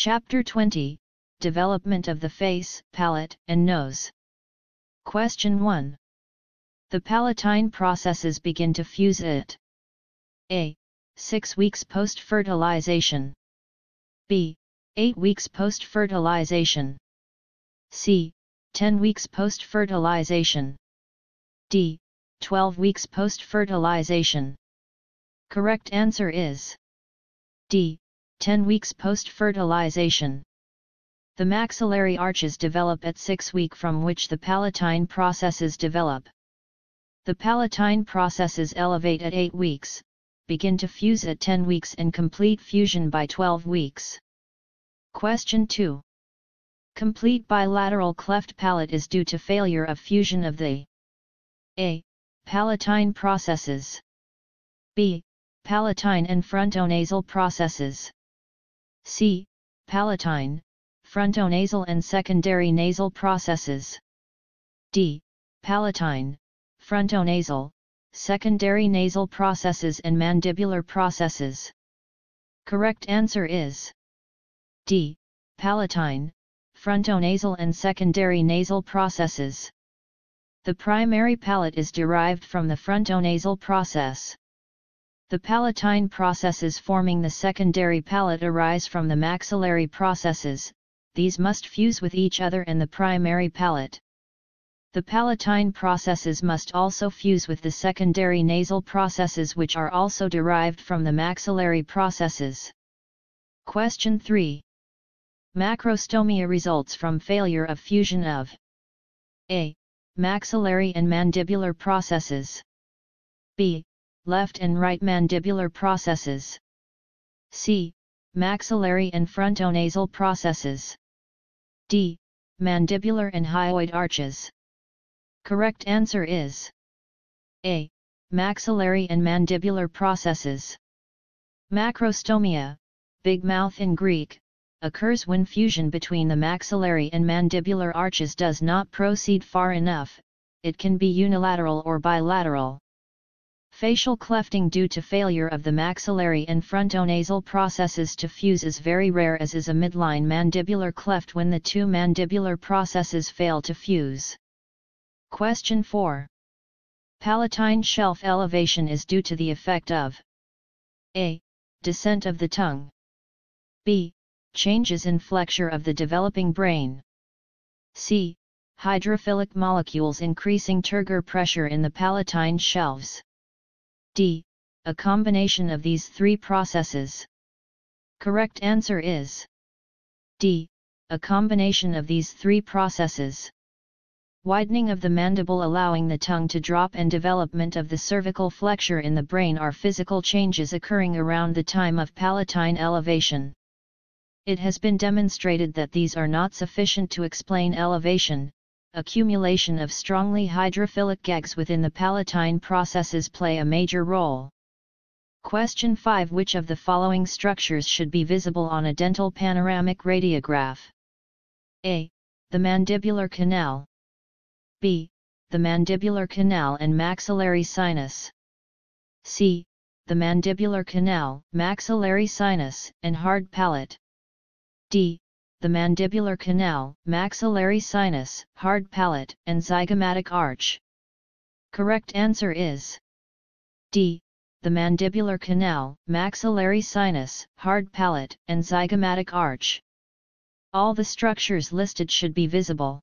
Chapter 20 Development of the Face, Palate, and Nose. Question 1. The palatine processes begin to fuse it. A. 6 weeks post-fertilization. B. 8 weeks post-fertilization. C. 10 weeks post-fertilization. D. 12 weeks post-fertilization. Correct answer is D. 10 weeks post-fertilization. The maxillary arches develop at 6 week from which the palatine processes develop. The palatine processes elevate at 8 weeks, begin to fuse at 10 weeks and complete fusion by 12 weeks. Question 2. Complete bilateral cleft palate is due to failure of fusion of the A. Palatine processes B. Palatine and frontonasal processes C. Palatine, frontonasal and secondary nasal processes D. Palatine, frontonasal, secondary nasal processes and mandibular processes. Correct answer is D. Palatine, frontonasal and secondary nasal processes. The primary palate is derived from the frontonasal process. The palatine processes forming the secondary palate arise from the maxillary processes, these must fuse with each other and the primary palate. The palatine processes must also fuse with the secondary nasal processes which are also derived from the maxillary processes. Question 3. Macrostomia results from failure of fusion of A. Maxillary and mandibular processes B. Left and right mandibular processes C. Maxillary and frontonasal processes D. Mandibular and hyoid arches Correct answer is A. Maxillary and mandibular processes. Macrostomia, big mouth in Greek, occurs when fusion between the maxillary and mandibular arches does not proceed far enough, it can be unilateral or bilateral. Facial clefting due to failure of the maxillary and frontonasal processes to fuse is very rare as is a midline mandibular cleft when the two mandibular processes fail to fuse. Question 4. Palatine shelf elevation is due to the effect of A. Descent of the tongue B. Changes in flexure of the developing brain C. Hydrophilic molecules increasing turgor pressure in the palatine shelves D. A combination of these three processes. Correct answer is D. A combination of these three processes widening of the mandible allowing the tongue to drop and development of the cervical flexure in the brain are physical changes occurring around the time of palatine elevation. It has been demonstrated that these are not sufficient to explain elevation, accumulation of strongly hydrophilic GAGs within the palatine processes play a major role. Question 5 Which of the following structures should be visible on a dental panoramic radiograph? A. The mandibular canal B. The mandibular canal and maxillary sinus. C. The mandibular canal, maxillary sinus, and hard palate. D. The mandibular canal, maxillary sinus, hard palate, and zygomatic arch. Correct answer is D. The mandibular canal, maxillary sinus, hard palate, and zygomatic arch. All the structures listed should be visible.